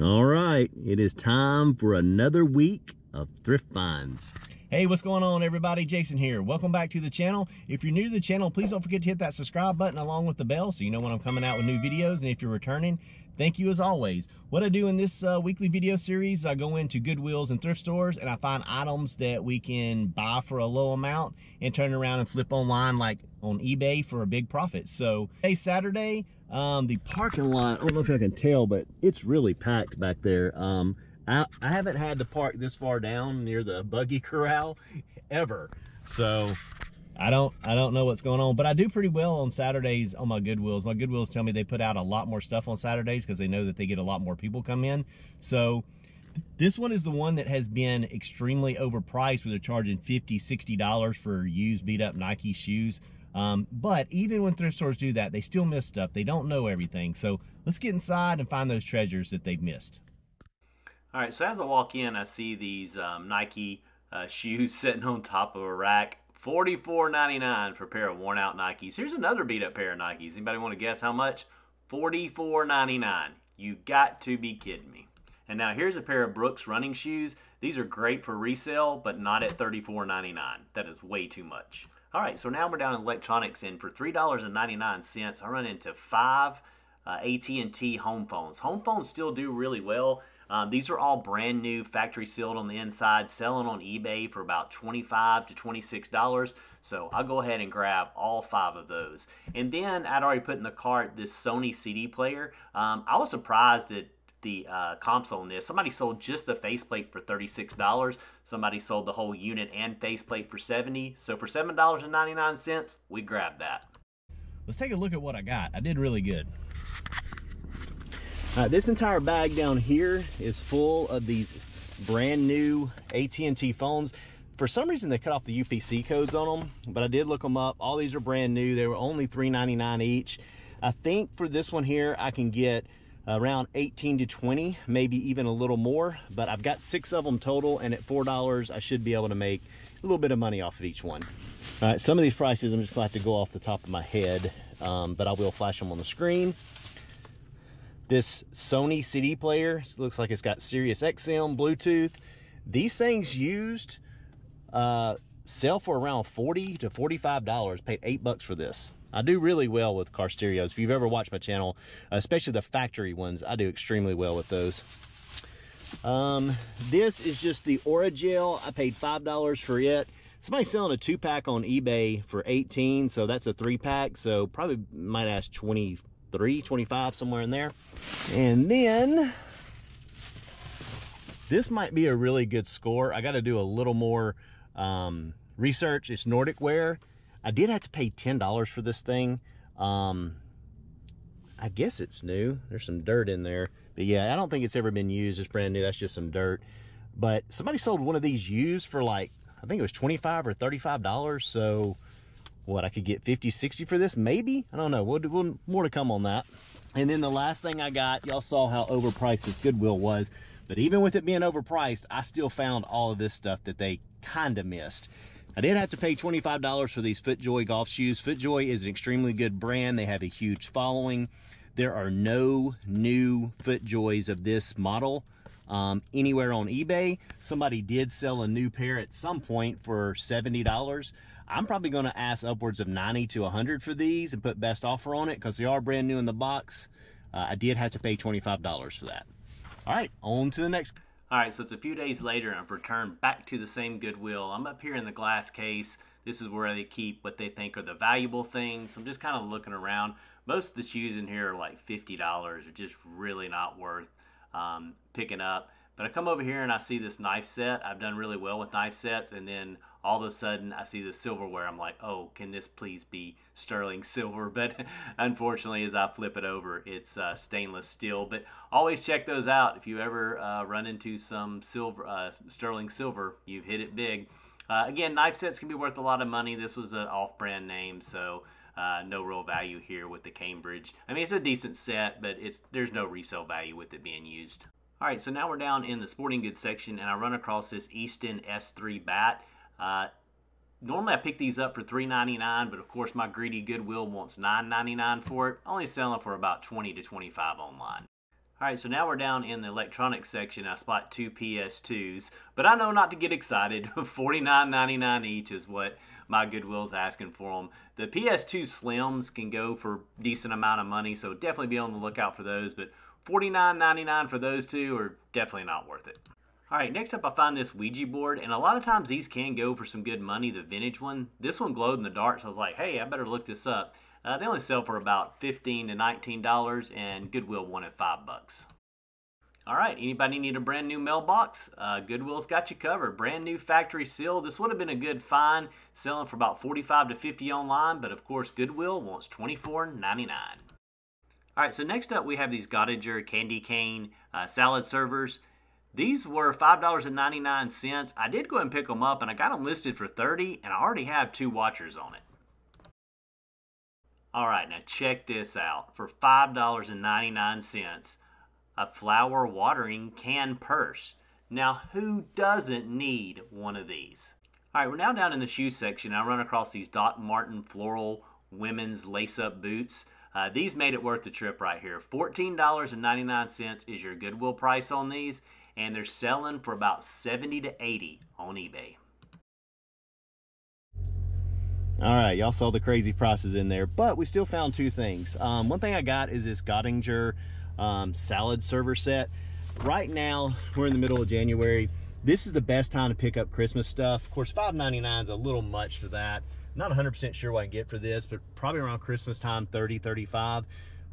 All right, it is time for another week of thrift finds. Hey, what's going on everybody? Jason here. Welcome back to the channel. If you're new to the channel, please don't forget to hit that subscribe button along with the bell so you know when I'm coming out with new videos. And if you're returning, thank you as always. What I do in this uh, weekly video series, I go into Goodwills and thrift stores and I find items that we can buy for a low amount and turn around and flip online like on eBay for a big profit. So, hey, Saturday, um, the parking lot, I don't know if I can tell, but it's really packed back there. Um, I, I haven't had to park this far down near the buggy corral ever. So I don't I don't know what's going on, but I do pretty well on Saturdays on my Goodwills. My Goodwills tell me they put out a lot more stuff on Saturdays because they know that they get a lot more people come in. So this one is the one that has been extremely overpriced where they're charging 50 $60 for used beat up Nike shoes. Um, but even when thrift stores do that, they still miss stuff. They don't know everything. So let's get inside and find those treasures that they've missed. All right, so as I walk in, I see these um, Nike uh, shoes sitting on top of a rack. $44.99 for a pair of worn out Nikes. Here's another beat up pair of Nikes. Anybody want to guess how much? $44.99. You got to be kidding me. And now here's a pair of Brooks running shoes. These are great for resale, but not at $34.99. That is way too much. All right, so now we're down in electronics, and for $3.99, I run into five uh, AT&T home phones. Home phones still do really well. Um, these are all brand new, factory sealed on the inside, selling on eBay for about 25 to $26. So I'll go ahead and grab all five of those. And then I'd already put in the cart this Sony CD player. Um, I was surprised that the uh, comps on this. Somebody sold just the faceplate for $36. Somebody sold the whole unit and faceplate for 70 So for $7.99, we grabbed that. Let's take a look at what I got. I did really good. Uh, this entire bag down here is full of these brand new AT&T phones. For some reason, they cut off the UPC codes on them, but I did look them up. All these are brand new. They were only $3.99 each. I think for this one here, I can get around 18 to 20, maybe even a little more, but I've got six of them total, and at $4, I should be able to make a little bit of money off of each one. All right, some of these prices, I'm just gonna have to go off the top of my head, um, but I will flash them on the screen. This Sony CD player, looks like it's got Sirius XM, Bluetooth. These things used uh, sell for around 40 to $45. Paid eight bucks for this. I do really well with car stereos. If you've ever watched my channel, especially the factory ones, I do extremely well with those. Um, this is just the Aura Gel. I paid $5 for it. Somebody's selling a two pack on eBay for 18, so that's a three pack. So probably might ask 20 23, 25, somewhere in there. And then this might be a really good score. I got to do a little more um, research. It's Nordic Ware. I did have to pay $10 for this thing. Um, I guess it's new. There's some dirt in there. But yeah, I don't think it's ever been used. It's brand new. That's just some dirt. But somebody sold one of these used for like, I think it was 25 or $35. So what I could get 50 60 for this? Maybe? I don't know. We'll, we'll more to come on that. And then the last thing I got y'all saw how overpriced this Goodwill was. But even with it being overpriced I still found all of this stuff that they kind of missed. I did have to pay $25 for these FootJoy golf shoes. FootJoy is an extremely good brand. They have a huge following. There are no new FootJoys of this model um, anywhere on eBay. Somebody did sell a new pair at some point for $70. I'm probably going to ask upwards of 90 to 100 for these and put best offer on it because they are brand new in the box. Uh, I did have to pay $25 for that. All right, on to the next. All right, so it's a few days later and I've returned back to the same Goodwill. I'm up here in the glass case. This is where they keep what they think are the valuable things. I'm just kind of looking around. Most of the shoes in here are like $50. Are just really not worth um, picking up. But I come over here and I see this knife set. I've done really well with knife sets. And then all of a sudden I see the silverware. I'm like, oh, can this please be sterling silver? But unfortunately, as I flip it over, it's uh, stainless steel. But always check those out. If you ever uh, run into some silver, uh, sterling silver, you've hit it big. Uh, again, knife sets can be worth a lot of money. This was an off-brand name, so uh, no real value here with the Cambridge. I mean, it's a decent set, but it's there's no resale value with it being used. All right, so now we're down in the sporting goods section, and I run across this Easton S3 bat. Uh, normally I pick these up for $3.99, but of course my greedy Goodwill wants $9.99 for it. Only selling for about 20 to 25 online. All right, so now we're down in the electronics section. I spot two PS2s, but I know not to get excited. $49.99 each is what my Goodwill's asking for them. The PS2 Slims can go for a decent amount of money, so definitely be on the lookout for those, but $49.99 for those two are definitely not worth it. All right, next up I find this Ouija board, and a lot of times these can go for some good money, the vintage one. This one glowed in the dark, so I was like, hey, I better look this up. Uh, they only sell for about 15 to $19, and Goodwill wanted 5 bucks. All right, anybody need a brand new mailbox? Uh, Goodwill's got you covered. Brand new factory seal. This would have been a good find, selling for about 45 to 50 online, but of course Goodwill wants $24.99. All right, so next up we have these Godinger candy cane uh, salad servers. These were $5.99. I did go and pick them up and I got them listed for 30 and I already have two watchers on it. All right, now check this out. For $5.99, a flower watering can purse. Now, who doesn't need one of these? All right, we're now down in the shoe section. I run across these Doc Marten floral women's lace-up boots. Uh, these made it worth the trip right here. $14.99 is your Goodwill price on these, and they're selling for about 70 to 80 on eBay. All right, y'all saw the crazy prices in there, but we still found two things. Um, one thing I got is this Godinger um, salad server set. Right now, we're in the middle of January. This is the best time to pick up Christmas stuff. Of course, $5.99 is a little much for that. Not 100% sure what I can get for this, but probably around Christmas time, 30, 35.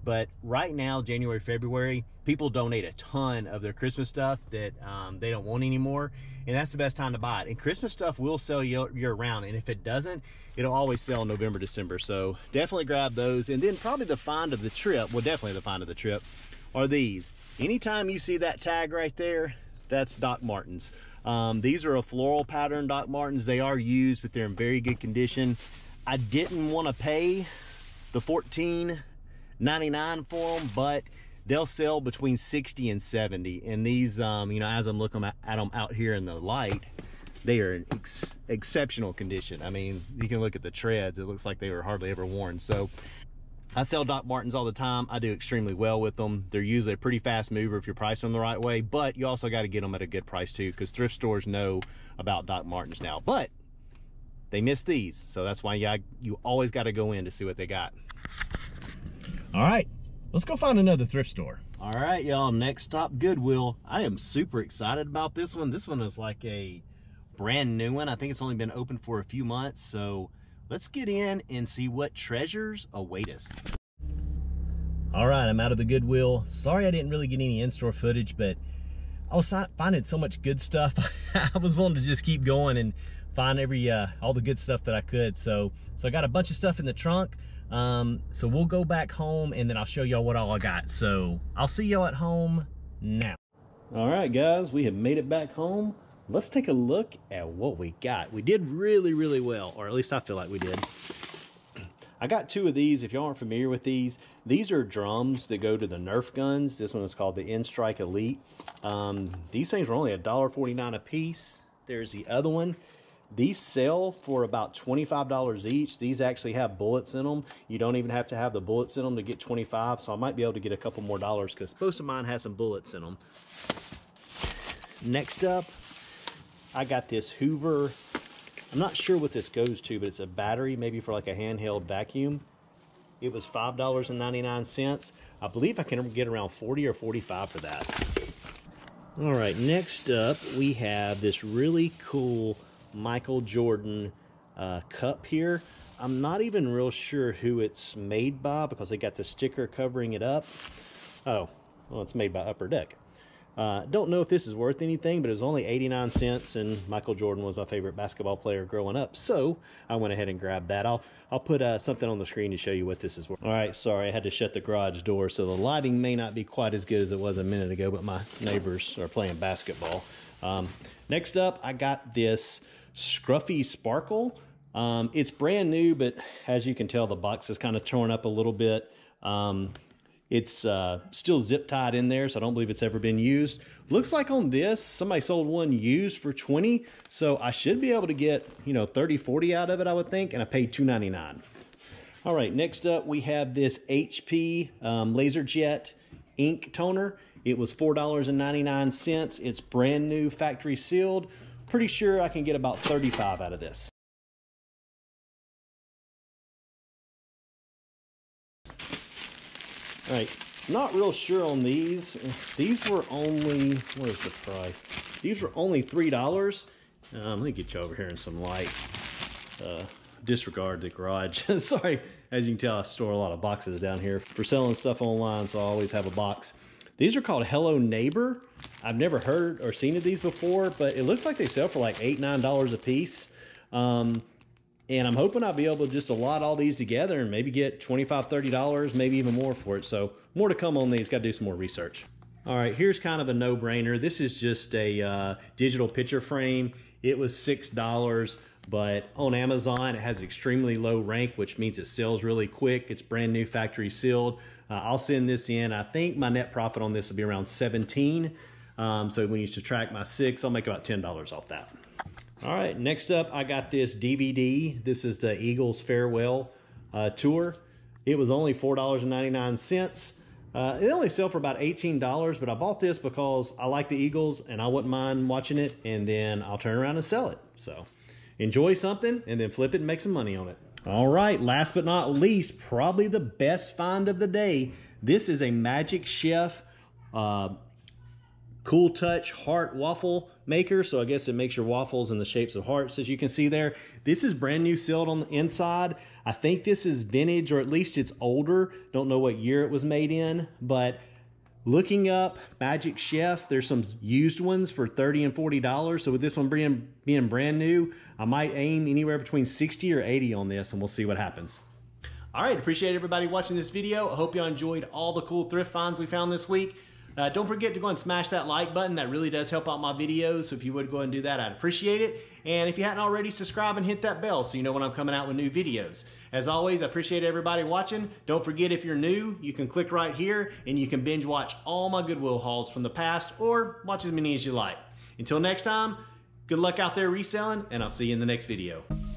But right now, January, February, people donate a ton of their Christmas stuff that um, they don't want anymore. And that's the best time to buy it. And Christmas stuff will sell year, round. And if it doesn't, it'll always sell in November, December. So definitely grab those. And then probably the find of the trip, well, definitely the find of the trip, are these. Anytime you see that tag right there, that's Doc Martens. Um, these are a floral pattern Doc Martens. They are used, but they're in very good condition. I didn't want to pay the 14.99 for them, but they'll sell between 60 and 70. And these, um, you know, as I'm looking at them out here in the light, they are in ex exceptional condition. I mean, you can look at the treads. It looks like they were hardly ever worn. So I sell Doc Martens all the time. I do extremely well with them. They're usually a pretty fast mover if you're pricing them the right way, but you also got to get them at a good price too because thrift stores know about Doc Martens now. But they miss these, so that's why you, you always got to go in to see what they got. All right, let's go find another thrift store. All right, y'all, next stop, Goodwill. I am super excited about this one. This one is like a brand new one. I think it's only been open for a few months, so Let's get in and see what treasures await us. All right, I'm out of the Goodwill. Sorry I didn't really get any in-store footage, but I was finding so much good stuff. I was willing to just keep going and find every uh, all the good stuff that I could. So, so I got a bunch of stuff in the trunk. Um, so we'll go back home and then I'll show y'all what all I got. So I'll see y'all at home now. All right, guys, we have made it back home let's take a look at what we got. We did really, really well, or at least I feel like we did. I got two of these. If y'all aren't familiar with these, these are drums that go to the Nerf guns. This one is called the N-Strike Elite. Um, these things were only $1.49 a piece. There's the other one. These sell for about $25 each. These actually have bullets in them. You don't even have to have the bullets in them to get 25 so I might be able to get a couple more dollars because most of mine has some bullets in them. Next up, I got this Hoover. I'm not sure what this goes to, but it's a battery, maybe for like a handheld vacuum. It was $5.99. I believe I can get around 40 or 45 for that. All right, next up, we have this really cool Michael Jordan uh, cup here. I'm not even real sure who it's made by because they got the sticker covering it up. Oh, well, it's made by Upper Deck. Uh, don't know if this is worth anything, but it was only 89 cents, and Michael Jordan was my favorite basketball player growing up, so I went ahead and grabbed that. I'll I'll put uh, something on the screen to show you what this is worth. All right, sorry, I had to shut the garage door, so the lighting may not be quite as good as it was a minute ago, but my neighbors are playing basketball. Um, next up, I got this Scruffy Sparkle. Um, it's brand new, but as you can tell, the box is kind of torn up a little bit. Um, it's uh, still zip tied in there, so I don't believe it's ever been used. Looks like on this, somebody sold one used for 20, so I should be able to get, you know, 30, 40 out of it, I would think, and I paid 2.99. All right, next up we have this HP um, LaserJet. ink toner. It was $4.99. It's brand new factory sealed. Pretty sure I can get about 35 out of this. All right, not real sure on these. These were only, what is the price? These were only $3. Um, let me get you over here in some light. Uh, disregard the garage. Sorry, as you can tell, I store a lot of boxes down here for selling stuff online, so I always have a box. These are called Hello Neighbor. I've never heard or seen of these before, but it looks like they sell for like eight, nine dollars a piece. Um, and I'm hoping I'll be able to just allot all these together and maybe get 25 $30, maybe even more for it. So more to come on these, got to do some more research. All right, here's kind of a no-brainer. This is just a uh, digital picture frame. It was $6, but on Amazon, it has extremely low rank, which means it sells really quick. It's brand new factory sealed. Uh, I'll send this in. I think my net profit on this will be around 17. Um, so when you subtract my six, I'll make about $10 off that. All right, next up, I got this DVD. This is the Eagles Farewell uh, Tour. It was only $4.99. Uh, it only sell for about $18, but I bought this because I like the Eagles and I wouldn't mind watching it, and then I'll turn around and sell it. So enjoy something and then flip it and make some money on it. All right, last but not least, probably the best find of the day. This is a Magic Chef uh, Cool Touch Heart Waffle Maker. So I guess it makes your waffles in the shapes of hearts, as you can see there. This is brand new sealed on the inside. I think this is vintage, or at least it's older. Don't know what year it was made in, but looking up Magic Chef, there's some used ones for 30 and $40. So with this one being, being brand new, I might aim anywhere between 60 or 80 on this, and we'll see what happens. All right, appreciate everybody watching this video. I hope you enjoyed all the cool thrift finds we found this week. Uh, don't forget to go and smash that like button. That really does help out my videos. So if you would go and do that, I'd appreciate it. And if you hadn't already, subscribe and hit that bell so you know when I'm coming out with new videos. As always, I appreciate everybody watching. Don't forget if you're new, you can click right here and you can binge watch all my Goodwill hauls from the past or watch as many as you like. Until next time, good luck out there reselling and I'll see you in the next video.